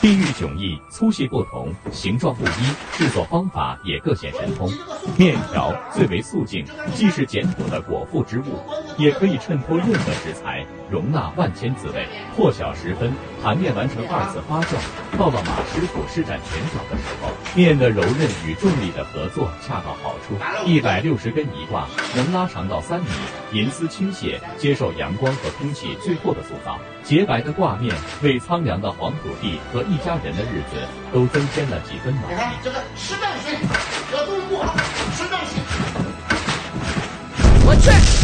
地域迥异，粗细不同，形状不一，制作方法也各显神通。面条最为素净，既是简朴的果腹之物，也可以衬托任何食材，容纳万千滋味。破晓时分，盘面完成二次发酵，到了马师傅施展拳脚的时候，面的柔韧与重力的合作恰到好处。一百六十根一挂，能拉长到三米，银丝倾泻，接受阳光和空气最后的塑造。洁白的挂面，为苍凉的黄土地和一家人的日子都增添了几分暖你看这个实战性，这个东西不好，实战性。我去。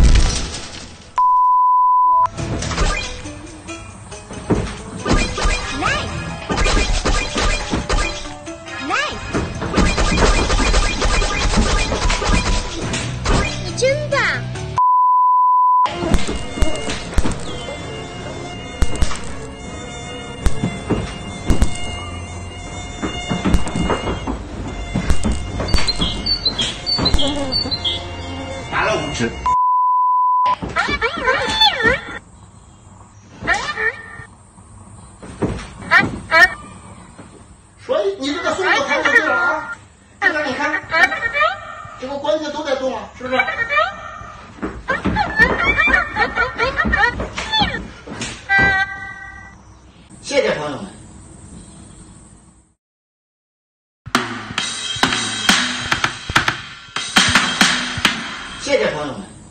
打了五只。所以你这个速度还是对了啊！这个你看，这个关节都在动啊，是不是？谢谢朋友们。